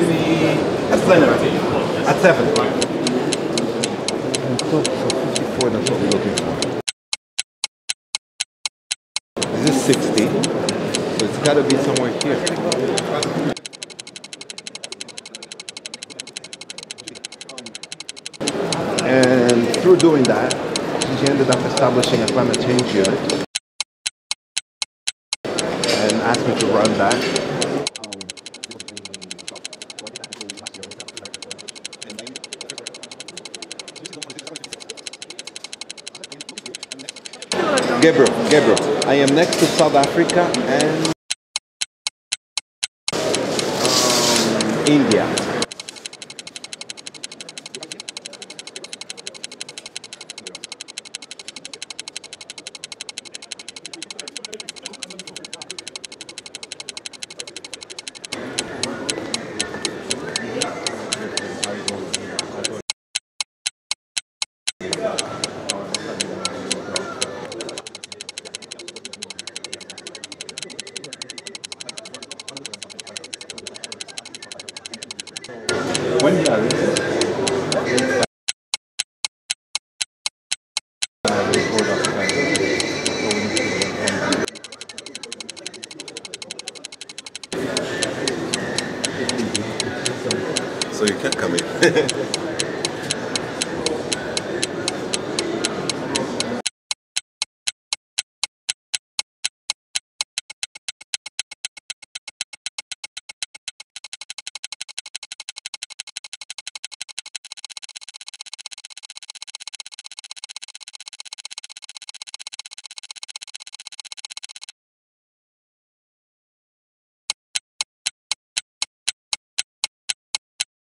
can be at plenary, at 7. And so, so 54, that's what we're looking for. This is 60, so it's got to be somewhere here. And through doing that, she ended up establishing a climate change unit and asked me to run that. Gabriel, Gabriel, I am next to South Africa and um, India. So you can't come in.